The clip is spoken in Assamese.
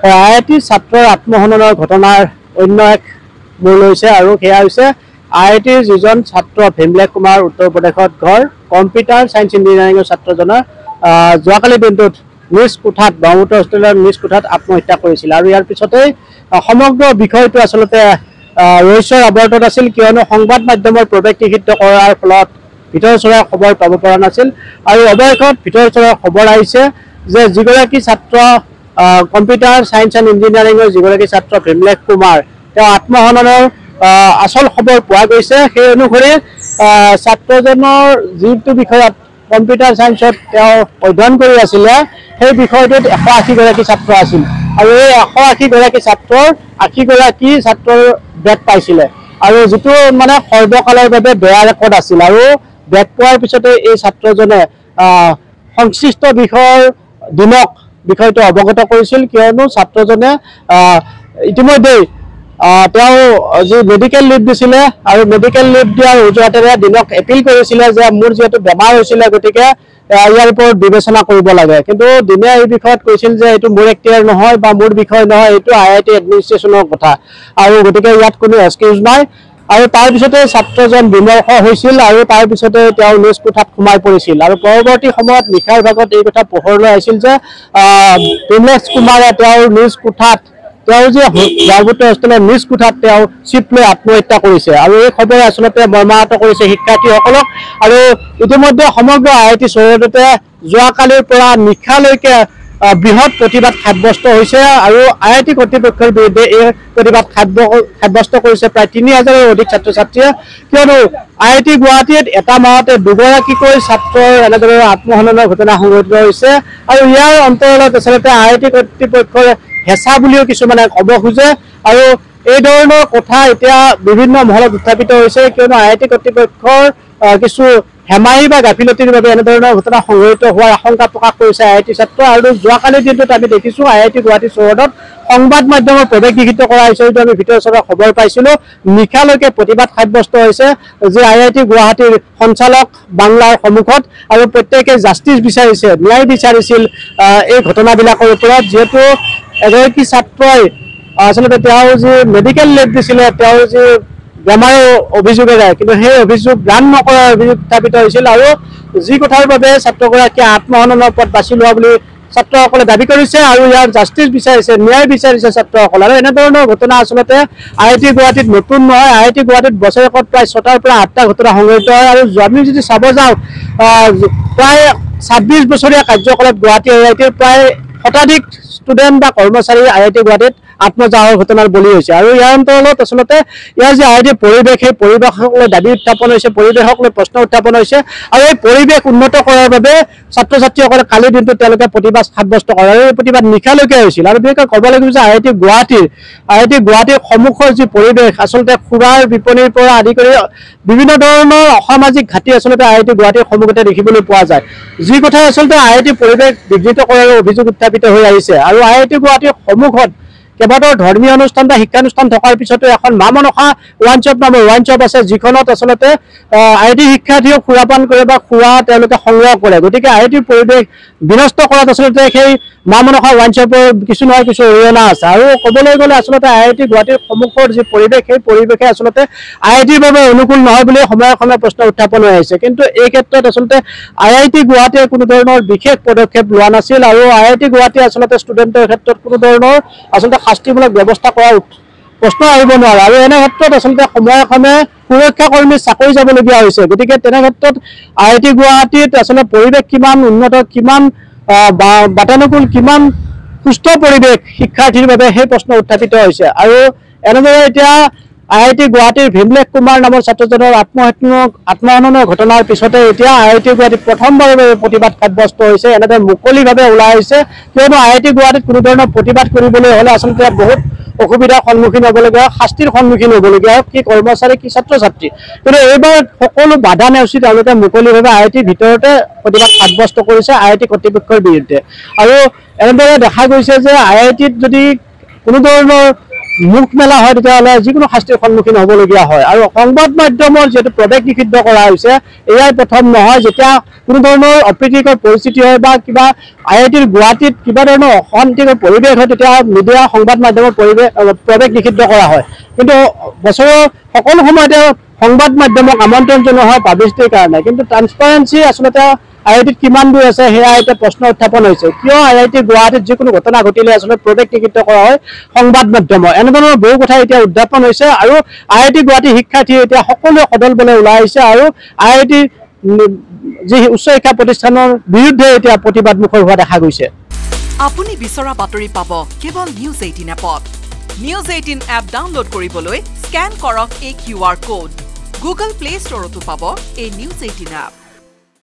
আই আই টি ছাত্ৰৰ আত্মহননৰ ঘটনাৰ অন্য এক মূল হৈছে আৰু সেয়া হৈছে আই আই টিৰ যিজন ছাত্ৰ ভীমলেখ কুমাৰ উত্তৰ প্ৰদেশত ঘৰ কম্পিউটাৰ ছায়েন্স ইঞ্জিনিয়াৰিঙৰ ছাত্ৰজনৰ যোৱাকালি দিনটোত নিজ কোঠাত ব্ৰহ্মপুত্ৰ হোষ্টেলৰ নিজ কোঠাত আত্মহত্যা কৰিছিল। আৰু ইয়াৰ পিছতেই সমগ্ৰ বিষয়টো আচলতে ৰহস্যৰ আৱৰ্তত আছিল কিয়নো সংবাদ মাধ্যমৰ প্ৰৱেশ নিষিদ্ধ কৰাৰ ফলত ভিতৰ চৰাৰ খবৰ পাব পৰা নাছিল। আৰু অৱশেষত ভিতৰ চৰাৰ খবৰ আহিছে যে যিগৰাকী ছাত্ৰ কম্পিউটাৰ ছায়েন্স এণ্ড ইঞ্জিনিয়াৰিঙৰ যিগৰাকী ছাত্ৰ ভীমলেখ কুমাৰ তেওঁ আত্মহননৰ আচল খবৰ পোৱা গৈছে। সেই অনুসৰি ছাত্ৰজনৰ যিটো বিষয়ত কম্পিউটাৰ ছায়েন্সত তেওঁ অধ্যয়ন কৰি আছিলে সেই বিষয়টোত এশ আশীগৰাকী ছাত্ৰ আছিল। আৰু এই এশ আশীগৰাকী ছাত্ৰৰ আশীগৰাকী ছাত্ৰৰ বেগ পাইছিলে। আৰু যিটো মানে সৰ্বকালৰ বাবে বেয়া ৰেকৰ্ড আছিল। আৰু বেগ পোৱাৰ পিছতে এই ছাত্ৰজনে সংশ্লিষ্ট বিষয়ৰ দিনক বিষয়টো অৱগত কৰিছিল কিয়নো ছাত্ৰজনে ইতিমধ্যেই তেওঁ যি মেডিকেল লিভ দিছিলে আৰু মেডিকেল লিভ দিয়াৰ অজুহাতেৰে দিনক এপিল কৰিছিলে যে মোৰ যিহেতু বেমাৰ হৈছিলে গতিকে ইয়াৰ ওপৰত বিবেচনা কৰিব লাগে। কিন্তু দিনে এই বিষয়ত কৈছিল যে এইটো মোৰ এক্টিয়াৰ নহয় বা মোৰ বিষয় নহয় এইটো আই আই টি এডমিনিষ্ট্ৰেশ্যনৰ কথা। আৰু গতিকে ইয়াত কোনো এক্সকিউজ নাই। আৰু তাৰপিছতে ছাত্ৰজন বিমৰ্ষ হৈছিল আৰু তাৰপিছতে তেওঁ নিজ কোঠাত সোমাই পৰিছিল। আৰু পৰৱৰ্তী সময়ত নিশাৰ ভাগত এই কথা পোহৰলৈ আহিছিল যে আহ, বিমলেশ কুমাৰে তেওঁৰ নিজ কোঠাত তেওঁ যে ব্ৰহ্মপুত্ৰ হোষ্টেলৰ নিজ কোঠাত তেওঁ চিপ লৈ আত্মহত্যা কৰিছে। আৰু এই খবৰে আচলতে মৰ্মাহত কৰিছে শিক্ষাৰ্থীসকলক। আৰু ইতিমধ্যে সমগ্ৰ আই আই টি চৌহদতে যোৱাকালিৰ পৰা নিশালৈকে বৃহৎ প্ৰতিবাদ সাব্যস্ত হৈছে আৰু আই আই টি কৰ্তৃপক্ষৰ বিৰুদ্ধে এই প্ৰতিবাদ সাব্য- সাব্যস্ত কৰিছে প্ৰায় তিনি হাজাৰৰ অধিক ছাত্ৰ ছাত্ৰীয়ে কিয়নো আই আই টি গুৱাহাটীত এটা মাহতে দুগৰাকীকৈ ছাত্ৰৰ এনেদৰে আত্মহননৰ ঘটনা সংঘটিত হৈছে আৰু ইয়াৰ অন্তৰালত আচলতে আই আই টি কৰ্তৃপক্ষৰ হেঁচা বুলিও কিছুমানে ক'ব খোজে আৰু এই ধৰণৰ কথা এতিয়া বিভিন্ন মহলত উত্থাপিত হৈছে। কিয়নো আই আই টি কৰ্তৃপক্ষৰ কিছু হেমাহি বা গাফিলতিৰ বাবে এনেধৰণৰ ঘটনা সংঘটিত হোৱাৰ আশংকা প্ৰকাশ কৰিছে আই আই টি ছাত্ৰ। আৰু যোৱাকালিৰ দিনটোত আমি দেখিছোঁ আই আই টি গুৱাহাটী চৌহদত সংবাদ মাধ্যমৰ প্ৰৱেশ নিষিদ্ধ কৰা হৈছে। যদিও আমি ভিতৰ চৰৰ খবৰ পাইছিলোঁ। নিশালৈকে প্ৰতিবাদ সাব্যস্ত হৈছে যে আই আই টি গুৱাহাটীৰ সঞ্চালক বাংলাৰ সন্মুখত আৰু প্ৰত্যেকে জাষ্টিচ বিচাৰিছে ন্যায় বিচাৰিছিল এই ঘটনাবিলাকৰ ওপৰত। যিহেতু এগৰাকী ছাত্ৰই আচলতে তেওঁ যি মেডিকেল লিভ দিছিলে তেওঁৰ যি বেমাৰৰ অভিযোগেৰে কিন্তু সেই অভিযোগ গ্ৰহণ নকৰাৰ অভিযোগ উত্থাপিত হৈছিল আৰু যি কথাৰ বাবে ছাত্ৰগৰাকীয়ে আত্মসন্মানৰ পথ বাছি লোৱা বুলি ছাত্ৰসকলে দাবী কৰিছে আৰু ইয়াৰ জাষ্টিচ বিচাৰিছে ন্যায় বিচাৰিছে ছাত্ৰসকলে। আৰু এনেধৰণৰ ঘটনা আচলতে আই আই টি গুৱাহাটীত নতুন নহয়। আই আই টি গুৱাহাটীত বছৰেকত প্ৰায় ছটাৰ পৰা আঠটা ঘটনা সংঘটিত হয় আৰু আমি যদি চাব যাওঁ প্ৰায় ছাব্বিছ বছৰীয়া কাৰ্যকলাপ গুৱাহাটী আই আই টিৰ প্ৰায় শতাধিক ষ্টুডেণ্ট বা কৰ্মচাৰী আই আই টি গুৱাহাটীত আত্মজাহৰ ঘটনাৰ বলি হৈছে। আৰু ইয়াৰ অন্তৰ্গত আচলতে ইয়াৰ যি আই আই টিৰ পৰিৱেশ সেই পৰিৱেশক লৈ দাবী উত্থাপন হৈছে পৰিৱেশক লৈ প্ৰশ্ন উত্থাপন হৈছে। আৰু এই পৰিৱেশ উন্নত কৰাৰ বাবে ছাত্ৰ ছাত্ৰীসকলে কালিৰ দিনটোত তেওঁলোকে প্ৰতিবাদ সাব্যস্ত কৰে। আৰু এই প্ৰতিবাদ নিশালৈকে হৈছিল। আৰু বিশেষকৈ ক'ব লাগিব যে আই আই টি গুৱাহাটীৰ আই আই টি গুৱাহাটীৰ সন্মুখৰ যি পৰিৱেশ আচলতে সুৰাৰ বিপণীৰ পৰা আদি কৰি বিভিন্ন ধৰণৰ অসামাজিক ঘাটি আচলতে আই আই টি গুৱাহাটীৰ সন্মুখতে দেখিবলৈ পোৱা যায়। যি কথাই আচলতে আই আই টি পৰিৱেশ বিঘ্নিত কৰাৰ অভিযোগ উত্থাপিত হৈ আহিছে। আৰু আই আই টি গুৱাহাটীৰ সন্মুখত কেইবাটাও ধৰ্মীয় অনুষ্ঠান বা শিক্ষানুষ্ঠান থকাৰ পিছতো এখন মা মনসা ওৱান শ্বপ নামৰ ওৱান শ্বপ আছে যিখনত আচলতে আই টি শিক্ষাৰ্থীয়ে সুৰাপান কৰে বা সুৰা তেওঁলোকে সংগ্ৰহ কৰে। গতিকে আই টিৰ পৰিৱেশ বিনষ্ট কৰাত আচলতে সেই মা মনসা ওৱান শ্বপৰ কিছু নহয় কিছু অৰিহণা আছে। আৰু ক'বলৈ গ'লে আচলতে আই আই টি গুৱাহাটীৰ সন্মুখৰ যি পৰিৱেশ সেই পৰিৱেশে আচলতে আই আই টিৰ বাবে অনুকূল নহয় বুলি সময়ে সময়ে প্ৰশ্ন উত্থাপন হৈ আহিছে। কিন্তু এই ক্ষেত্ৰত আচলতে আই আই টি গুৱাহাটীয়ে কোনো ধৰণৰ বিশেষ পদক্ষেপ লোৱা নাছিল। আৰু আই আই টি গুৱাহাটীয়ে আচলতে ষ্টুডেণ্টৰ ক্ষেত্ৰত কোনো ধৰণৰ আচলতে শাস্তিমূলক ব্যৱস্থা কৰাৰ প্ৰশ্ন আহিব নোৱাৰে। আৰু এনে ক্ষেত্ৰত আচলতে সময়ে সময়ে সুৰক্ষা কৰ্মী চাকৰি যাবলগীয়া হৈছে। গতিকে তেনে ক্ষেত্ৰত আই আই টি গুৱাহাটীত আচলতে পৰিৱেশ কিমান উন্নত কিমান বাতানুকূল কিমান সুস্থ পৰিৱেশ শিক্ষাৰ্থীৰ বাবে সেই প্ৰশ্ন উত্থাপিত হৈছে। আৰু এনেদৰে এতিয়া আই আই টি গুৱাহাটীৰ ভীমলেখ কুমাৰ নামৰ ছাত্ৰজনৰ আত্মহত্যা আত্মহননৰ ঘটনাৰ পিছতে এতিয়া আই আই টি গুৱাহাটীত প্ৰথমবাৰৰ প্ৰতিবাদ সাব্যস্ত হৈছে। এনেদৰে মুকলিভাৱে ওলাই আহিছে। কিয়নো আই আই টি গুৱাহাটীত কোনো ধৰণৰ প্ৰতিবাদ কৰিবলৈ হ'লে আচলতে বহুত অসুবিধাৰ সন্মুখীন হ'বলগীয়া হয় শাস্তিৰ সন্মুখীন হ'বলগীয়া হয় কি কৰ্মচাৰী কি ছাত্ৰ ছাত্ৰী কিন্তু এইবাৰ সকলো বাধা নেওচি তেওঁলোকে মুকলিভাৱে আই আই টিৰ ভিতৰতে প্ৰতিবাদ সাব্যস্ত কৰিছে আই আই টি কৰ্তৃপক্ষৰ বিৰুদ্ধে। আৰু এনেদৰে দেখা গৈছে যে আই আই টিত যদি কোনো ধৰণৰ মুখ মেলা হয় তেতিয়াহ'লে যিকোনো শাস্তিৰ সন্মুখীন হ'বলগীয়া হয়। আৰু সংবাদ মাধ্যমৰ যিহেতু প্ৰৱেশ নিষিদ্ধ কৰা হৈছে এয়াই প্ৰথম নহয় যেতিয়া কোনো ধৰণৰ অপ্ৰীতিকৰ পৰিস্থিতি হয় বা কিবা আই আই টিৰ গুৱাহাটীত কিবা ধৰণৰ অশান্তিকৰ পৰিৱেশ হয় তেতিয়া মিডিয়া সংবাদ মাধ্যমৰ পৰিৱেশ প্ৰৱেশ নিষিদ্ধ কৰা হয়। কিন্তু বছৰৰ সকলো সময়তে সংবাদ মাধ্যমক আমন্ত্ৰণ জনোৱা হয় পাব্লিচিটিৰ কাৰণে। কিন্তু ট্ৰান্সপাৰেঞ্চি আচলতে আই আই টিত কিমান দূৰ আছে সেয়া এতিয়া প্ৰশ্ন উত্থাপন হৈছে। কিয় আই আই টি গুৱাহাটীত যিকোনো ঘটনা ঘটিলে আচলতে নিষিদ্ধ কৰা হয় সংবাদ মাধ্যমৰ? এনেধৰণৰ বহু কথা এতিয়া উত্থাপন হৈছে আৰু আই আই টি গুৱাহাটীৰ শিক্ষাৰ্থী এতিয়া সকলোৱে সদল বলে ওলাই আহিছে আৰু আই আই টি যি উচ্চ শিক্ষা প্ৰতিষ্ঠানৰ বিৰুদ্ধে এতিয়া প্ৰতিবাদ মুখৰ হোৱা দেখা গৈছে। আপুনি বিচৰা বাতৰি পাব কেৱল নিউজ এইটিন এপত। নিউজ এইটিন এপ ডাউনলোড কৰিবলৈ স্কেন কৰক এই Q R code. Google play ষ্টৰতো পাব এই নিউজ এইটিন এপ।